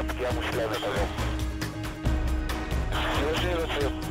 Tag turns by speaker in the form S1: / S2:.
S1: aquí hago isla la